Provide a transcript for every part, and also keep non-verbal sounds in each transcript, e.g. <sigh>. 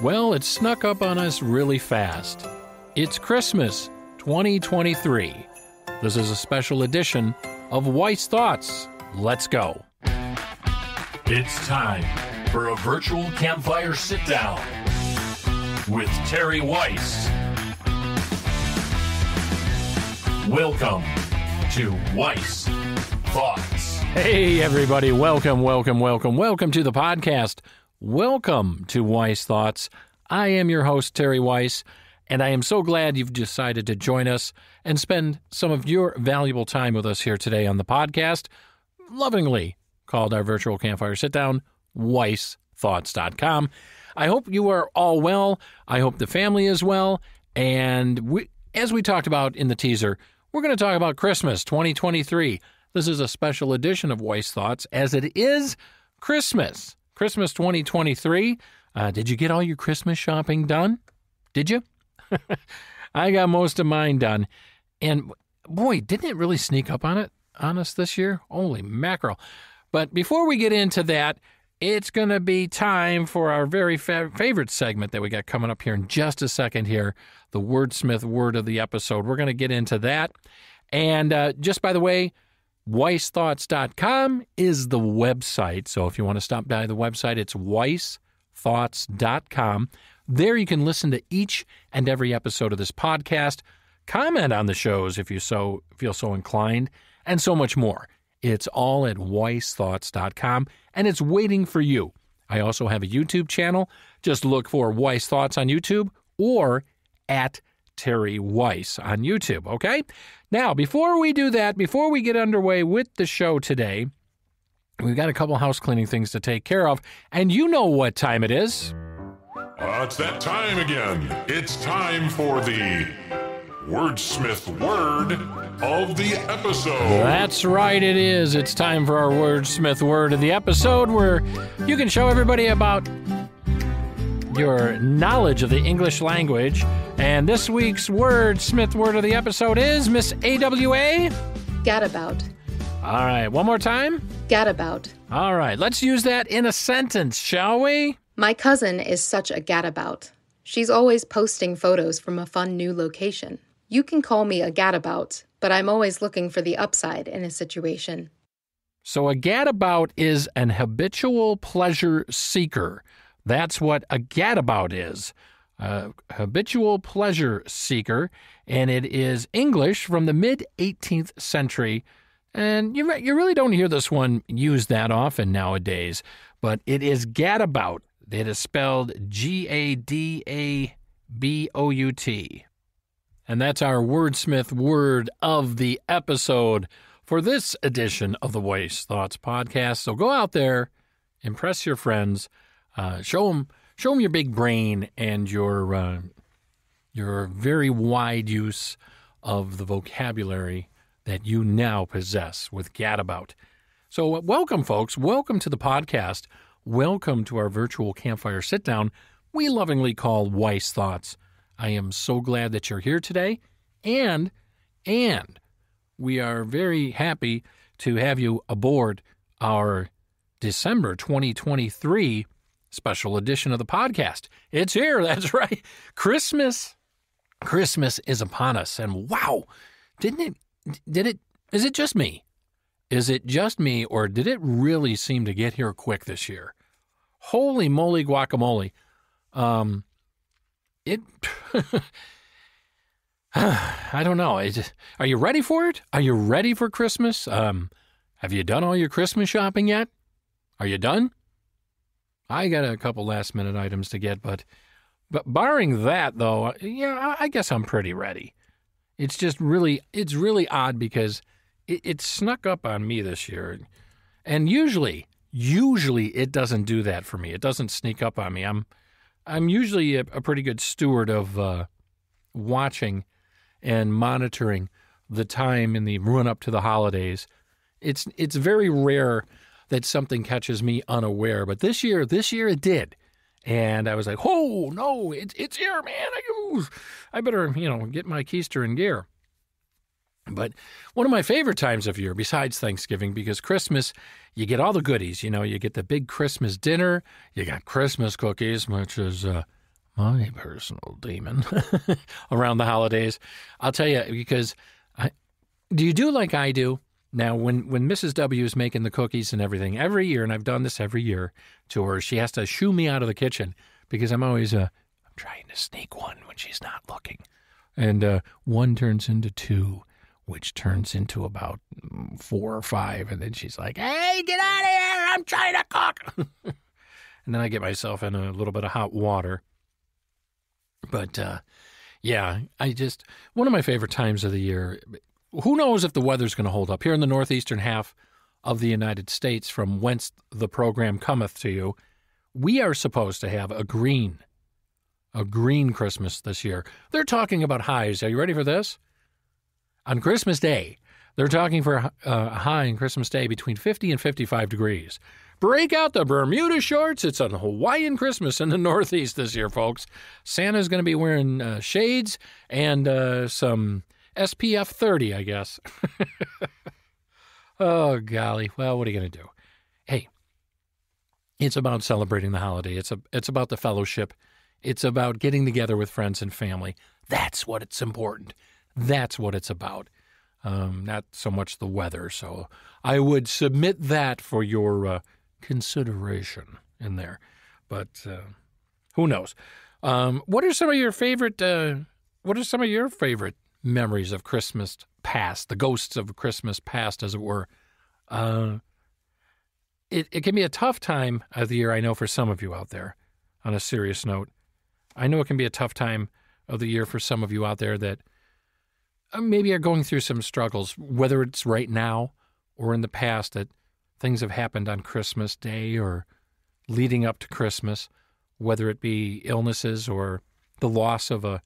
Well, it snuck up on us really fast. It's Christmas 2023. This is a special edition of Wyce Thoughts. Let's go. It's time for a virtual campfire sit down with Terry Wyce. Welcome to Wyce Thoughts. Hey, everybody. Welcome, welcome, welcome, welcome to the podcast. Welcome to Wyce Thoughts. I am your host, Terry Wyce, and I am so glad you've decided to join us and spend some of your valuable time with us here today on the podcast, lovingly called our virtual campfire sit down, wycethoughts.com. I hope you are all well. I hope the family is well. And we, as we talked about in the teaser, we're going to talk about Christmas 2023. This is a special edition of Wyce Thoughts as it is Christmas. Christmas 2023. Uh, did you get all your Christmas shopping done? Did you? <laughs> I got most of mine done. And boy, didn't it really sneak up on it on us this year? Holy mackerel. But before we get into that, it's going to be time for our very fa- favorite segment that we got coming up here in just a second here the wordsmith word of the episode. We're going to get into that. And uh, just by the way, wycethoughts.com is the website. So if you want to stop by the website, it's wycethoughts.com. There you can listen to each and every episode of this podcast, comment on the shows if you so feel so inclined, and so much more. It's all at wycethoughts.com and it's waiting for you. I also have a YouTube channel. Just look for Wyce Thoughts on YouTube or at Terry Wyce on YouTube, okay? Now, before we do that, before we get underway with the show today, we've got a couple house cleaning things to take care of, and you know what time it is. Uh, it's that time again. It's time for the Wordsmith Word of the Episode. That's right, it is. It's time for our Wordsmith Word of the Episode, where you can show everybody about your knowledge of the English language. And this week's Wordsmith Word of the Episode is Miss AWA. Gadabout. All right, one more time. Gadabout. All right, let's use that in a sentence, shall we? My cousin is such a gadabout. She's always posting photos from a fun new location. You can call me a gadabout, but I'm always looking for the upside in a situation. So, a gadabout is an habitual pleasure seeker. That's what a gadabout is a habitual pleasure seeker, and it is English from the mid 18th century. And you, you really don't hear this one used that often nowadays, but it is gadabout. It is spelled G A D A B O U T. And that's our wordsmith word of the episode for this edition of the Wyce Thoughts podcast. So go out there, impress your friends, uh, show them show them your big brain and your uh, your very wide use of the vocabulary that you now possess with gadabout. So uh, welcome, folks. Welcome to the podcast. Welcome to our virtual campfire sit down. We lovingly call Wyce Thoughts. I am so glad that you're here today, and and we are very happy to have you aboard our December 2023 special edition of the podcast. It's here, <laughs> that's right. Christmas Christmas is upon us and wow, didn't it did it is it just me? Is it just me or did it really seem to get here quick this year? Holy moly guacamole. Um it <sighs> I don't know. It, are you ready for it? Are you ready for Christmas? Um, have you done all your Christmas shopping yet? Are you done? I got a couple last minute items to get, but but barring that though, yeah, I guess I'm pretty ready. It's just really it's really odd because it, it snuck up on me this year, and usually usually it doesn't do that for me. It doesn't sneak up on me. I'm I'm usually a, a pretty good steward of uh, watching and monitoring the time in the run up to the holidays. It's it's very rare that something catches me unaware, but this year this year it did. And I was like, "Oh no, it's it's here, man! I, I better you know get my keister in gear." But one of my favorite times of year, besides Thanksgiving, because Christmas, you get all the goodies. You know, you get the big Christmas dinner, you got Christmas cookies, which is uh, my personal demon <laughs> around the holidays. I'll tell you because I do you do like I do now when when Mrs. W is making the cookies and everything every year, and I've done this every year to her. She has to shoo me out of the kitchen because I'm always uh, I'm trying to sneak one when she's not looking, and uh, one turns into two. Which turns into about four or five, and then she's like, "Hey, get out of here! I'm trying to cook." <laughs> and then I get myself in a little bit of hot water, but uh, yeah, I just one of my favorite times of the year. Who knows if the weather's going to hold up here in the northeastern half of the United States, from whence the program cometh to you. We are supposed to have a green, a green Christmas this year. They're talking about highs. Are you ready for this? On Christmas Day, they're talking for uh, a high on Christmas Day between 50 and 55 degrees. Break out the Bermuda shorts. It's a Hawaiian Christmas in the Northeast this year, folks. Santa's going to be wearing uh, shades and uh, some SPF 30, I guess. <laughs> oh, golly. Well, what are you going to do? Hey, it's about celebrating the holiday. It's a, it's about the fellowship. It's about getting together with friends and family. That's what it's important. That's what it's about. Um, not so much the weather. So I would submit that for your uh, consideration in there. But uh, who knows? Um, what are some of your favorite? Uh, what are some of your favorite memories of Christmas past? The ghosts of Christmas past, as it were. Uh, it it can be a tough time of the year. I know for some of you out there. On a serious note, I know it can be a tough time of the year for some of you out there that uh, maybe are going through some struggles, whether it's right now or in the past that things have happened on Christmas Day or leading up to Christmas, whether it be illnesses or the loss of a,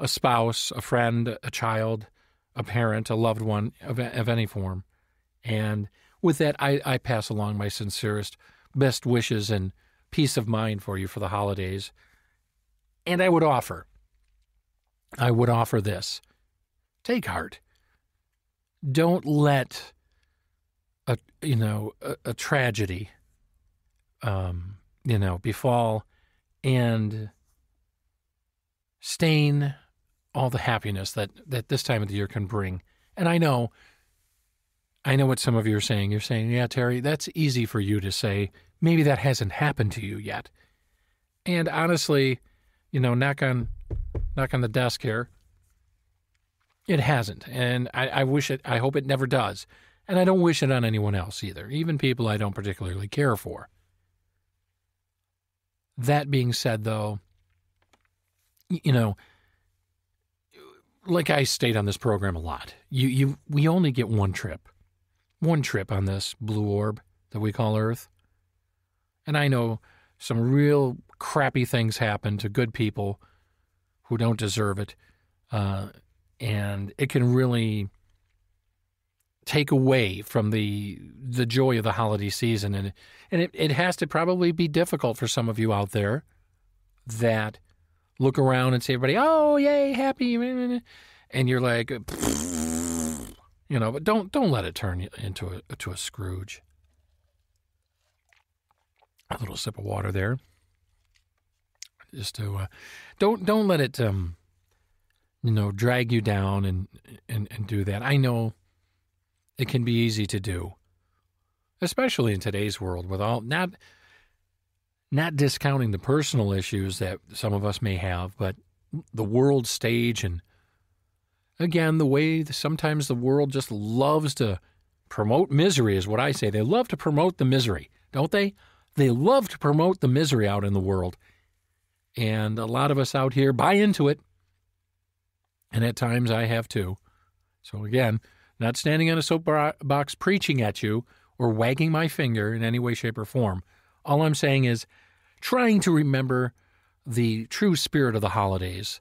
a spouse, a friend, a child, a parent, a loved one of, of any form. And with that, I, I pass along my sincerest best wishes and peace of mind for you for the holidays. And I would offer, I would offer this take heart. Don't let a you know a, a tragedy um, you know befall and stain all the happiness that that this time of the year can bring. And I know I know what some of you are saying. You're saying, "Yeah, Terry, that's easy for you to say. Maybe that hasn't happened to you yet." And honestly, you know, knock on knock on the desk here. It hasn't, and I, I wish it. I hope it never does. And I don't wish it on anyone else either, even people I don't particularly care for. That being said, though, you know, like I state on this program a lot, you, you we only get one trip, one trip on this blue orb that we call Earth. And I know some real crappy things happen to good people who don't deserve it, uh, and it can really take away from the the joy of the holiday season and and it, it has to probably be difficult for some of you out there that look around and see everybody oh yay happy and you're like you know but don't don't let it turn into a into a scrooge. A little sip of water there. Just to uh, don't don't let it um you know drag you down and and and do that. I know it can be easy to do, especially in today's world with all not not discounting the personal issues that some of us may have, but the world stage and again the way sometimes the world just loves to promote misery is what I say. They love to promote the misery, don't they? They love to promote the misery out in the world. And a lot of us out here buy into it. And at times I have too. So again, not standing on a soapbox preaching at you or wagging my finger in any way, shape, or form. All I'm saying is trying to remember the true spirit of the holidays.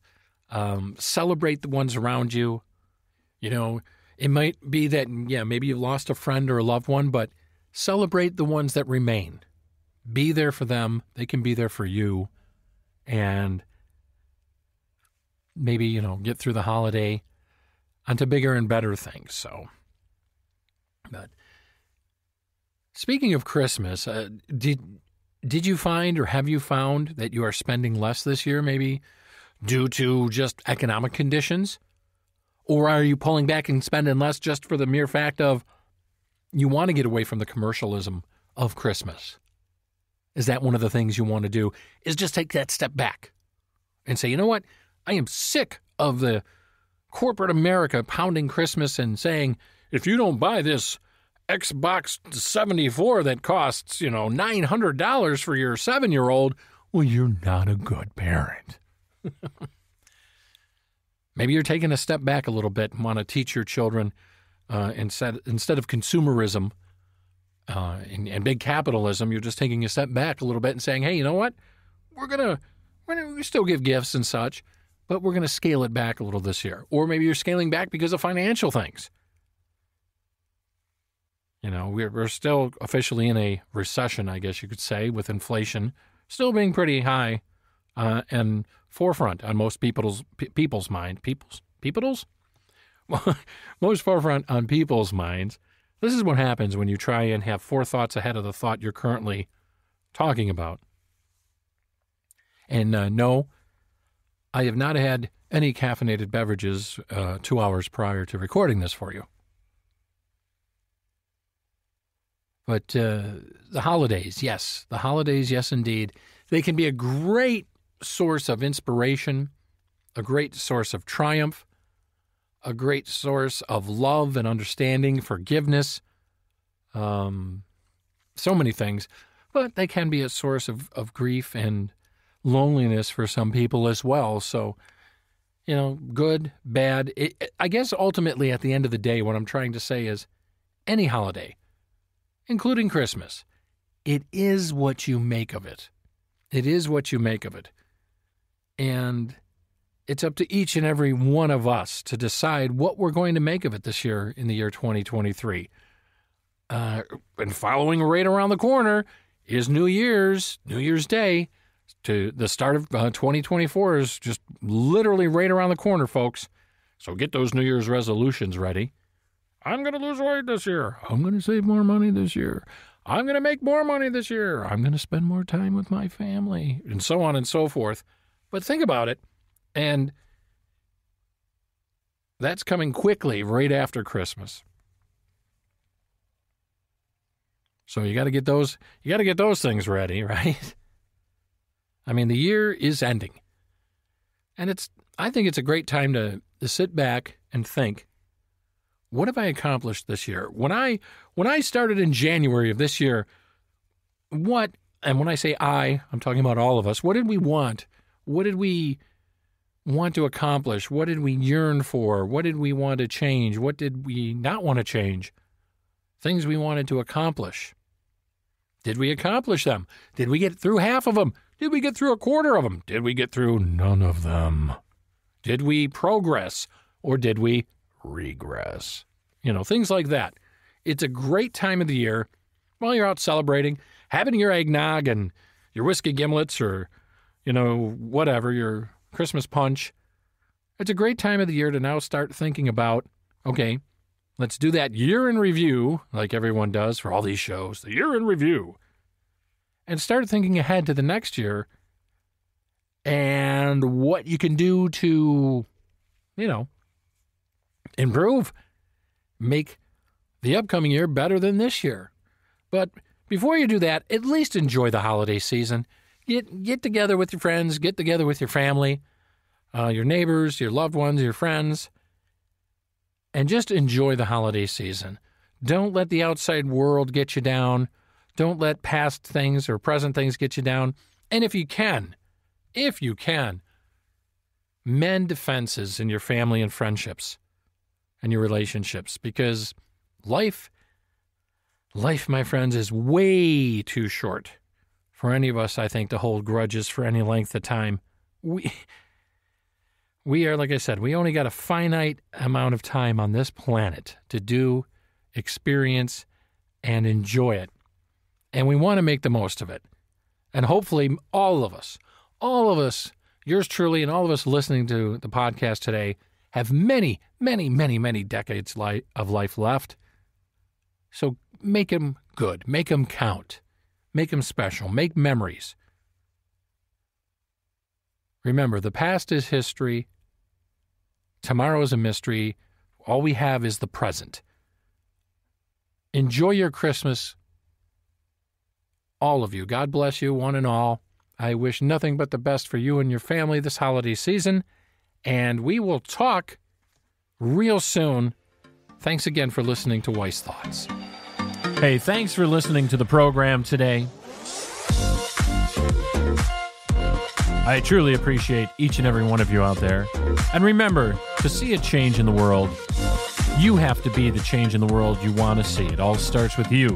Um, celebrate the ones around you. You know, it might be that, yeah, maybe you've lost a friend or a loved one, but celebrate the ones that remain. Be there for them. They can be there for you. And maybe, you know, get through the holiday onto bigger and better things. So, but speaking of Christmas, uh, did did you find or have you found that you are spending less this year, maybe due to just economic conditions? Or are you pulling back and spending less just for the mere fact of you want to get away from the commercialism of Christmas? Is that one of the things you want to do? Is just take that step back and say, you know what? I am sick of the corporate America pounding Christmas and saying, if you don't buy this Xbox 74 that costs, you know, $900 for your seven year old, well, you're not a good parent. <laughs> Maybe you're taking a step back a little bit and want to teach your children uh, instead, instead of consumerism uh, and, and big capitalism, you're just taking a step back a little bit and saying, hey, you know what? We're going to we're gonna, we still give gifts and such, but we're going to scale it back a little this year. Or maybe you're scaling back because of financial things. You know, we're, we're still officially in a recession, I guess you could say, with inflation still being pretty high uh, and forefront on most people's people's mind. People's people's <laughs> most forefront on people's minds. This is what happens when you try and have four thoughts ahead of the thought you're currently talking about. And uh, no, I have not had any caffeinated beverages uh, two hours prior to recording this for you. But uh, the holidays, yes, the holidays, yes, indeed. They can be a great source of inspiration, a great source of triumph, a great source of love and understanding, forgiveness, um, so many things. But they can be a source of, of grief and loneliness for some people as well. So, you know, good, bad. It, I guess ultimately at the end of the day, what I'm trying to say is any holiday including Christmas. It is what you make of it. It is what you make of it. And it's up to each and every one of us to decide what we're going to make of it this year in the year 2023. Uh, and following right around the corner is New Year's, New Year's Day. To the start of uh, 2024 is just literally right around the corner, folks. So get those New Year's resolutions ready. I'm going to lose weight this year. I'm going to save more money this year. I'm going to make more money this year. I'm going to spend more time with my family, and so on and so forth. But think about it. And that's coming quickly right after Christmas. So you got to get those you got to get those things ready, <laughs> right? I mean, the year is ending. And it's I think it's a great time to, to sit back and think what have I accomplished this year? When I when I started in January of this year, what and when I say I, I'm talking about all of us. What did we want? What did we want to accomplish? What did we yearn for? What did we want to change? What did we not want to change? Things we wanted to accomplish. Did we accomplish them? Did we get through half of them? Did we get through a quarter of them? Did we get through none of them? Did we progress or did we regress. You know, things like that. It's a great time of the year while you're out celebrating, having your eggnog and your whiskey gimlets or, you know, whatever, your Christmas punch. It's a great time of the year to now start thinking about okay, let's do that year in review, like everyone does for all these shows, the year in review, and start thinking ahead to the next year and what you can do to, you know, improve, make the upcoming year better than this year. But before you do that, at least enjoy the holiday season. Get get together with your friends, get together with your family, uh, your neighbors, your loved ones, your friends, and just enjoy the holiday season. Don't let the outside world get you down. Don't let past things or present things get you down. And if you can, if you can, mend fences in your family and friendships and your relationships because life life my friends is way too short for any of us I think to hold grudges for any length of time. We we are like I said we only got a finite amount of time on this planet to do experience and enjoy it. And we want to make the most of it. And hopefully all of us all of us yours truly and all of us listening to the podcast today have many, many, many, many decades of life left. So make them good, make them count. Make them special. Make memories. Remember, the past is history. Tomorrow is a mystery. All we have is the present. Enjoy your Christmas. All of you. God bless you, one and all. I wish nothing but the best for you and your family this holiday season. And we will talk real soon. Thanks again for listening to Wyce Thoughts. Hey, thanks for listening to the program today. I truly appreciate each and every one of you out there. And remember, to see a change in the world, you have to be the change in the world you want to see. It all starts with you,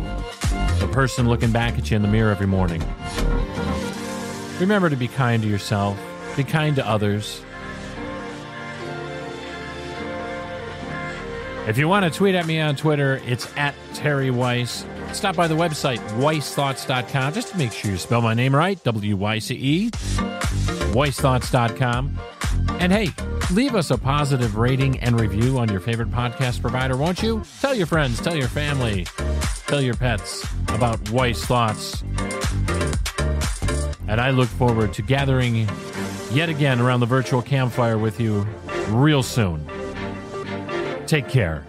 the person looking back at you in the mirror every morning. Remember to be kind to yourself, be kind to others. If you want to tweet at me on Twitter, it's at Terry Wyce. Stop by the website, wycethoughts.com, just to make sure you spell my name right W Y C E, wycethoughts.com. And hey, leave us a positive rating and review on your favorite podcast provider, won't you? Tell your friends, tell your family, tell your pets about Wyce Thoughts. And I look forward to gathering yet again around the virtual campfire with you real soon. Take care.